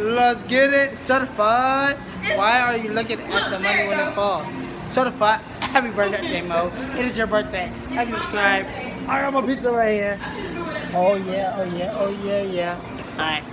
Let's get it certified. Why are you looking at the money when it falls? Certified. Happy birthday, Mo. It is your birthday. I can subscribe. I got my pizza right here. Oh yeah, oh yeah, oh yeah, yeah. Alright.